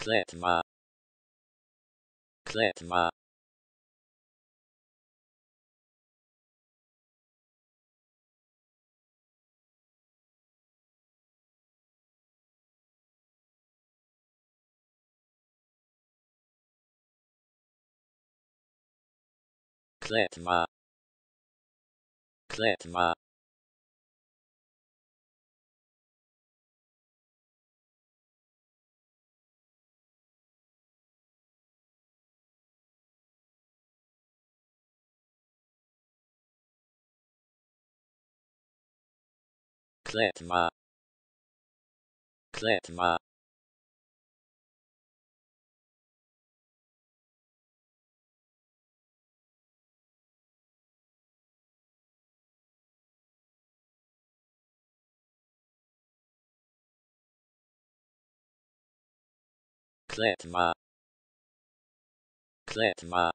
Kletwa. Kletwa. Kletwa. Kletwa. Kletwa. Kletwa. Kletwa. Kletwa.